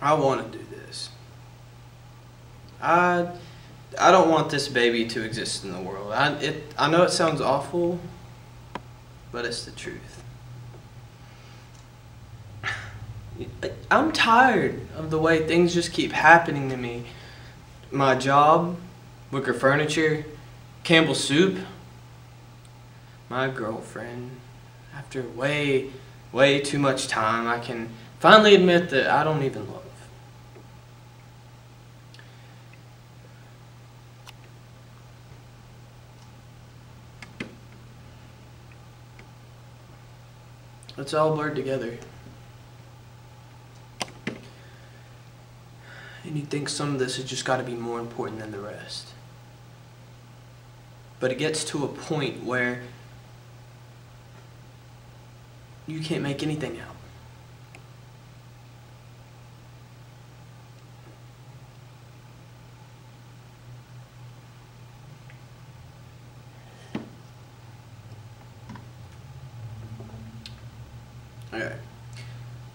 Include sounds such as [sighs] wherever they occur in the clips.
I want to do this. I I don't want this baby to exist in the world. I it I know it sounds awful, but it's the truth. [sighs] I'm tired of the way things just keep happening to me. My job, Wicker Furniture, Campbell Soup, my girlfriend. After way, way too much time, I can finally admit that I don't even love. It's all blurred together. And you think some of this has just got to be more important than the rest. But it gets to a point where you can't make anything out. Okay.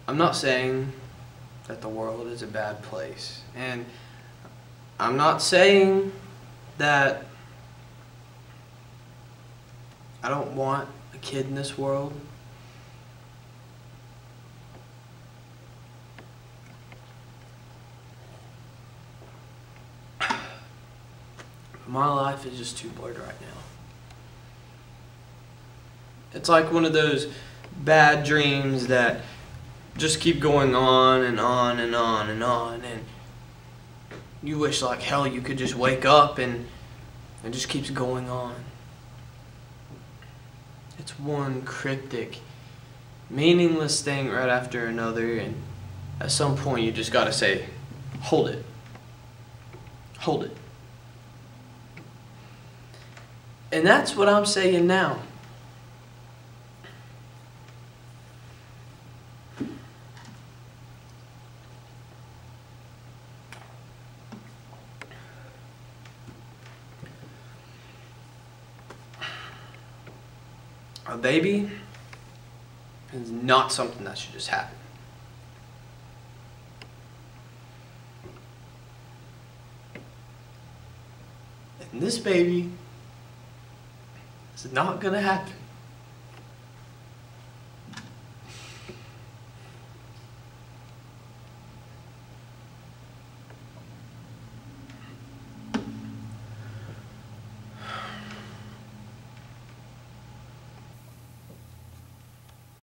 I'm not saying that the world is a bad place. And I'm not saying that I don't want a kid in this world. [sighs] My life is just too blurred right now. It's like one of those bad dreams that just keep going on and on and on and on and you wish like hell you could just wake up and it just keeps going on. It's one cryptic, meaningless thing right after another and at some point you just gotta say, hold it. Hold it. And that's what I'm saying now. A baby is not something that should just happen. And this baby is not going to happen.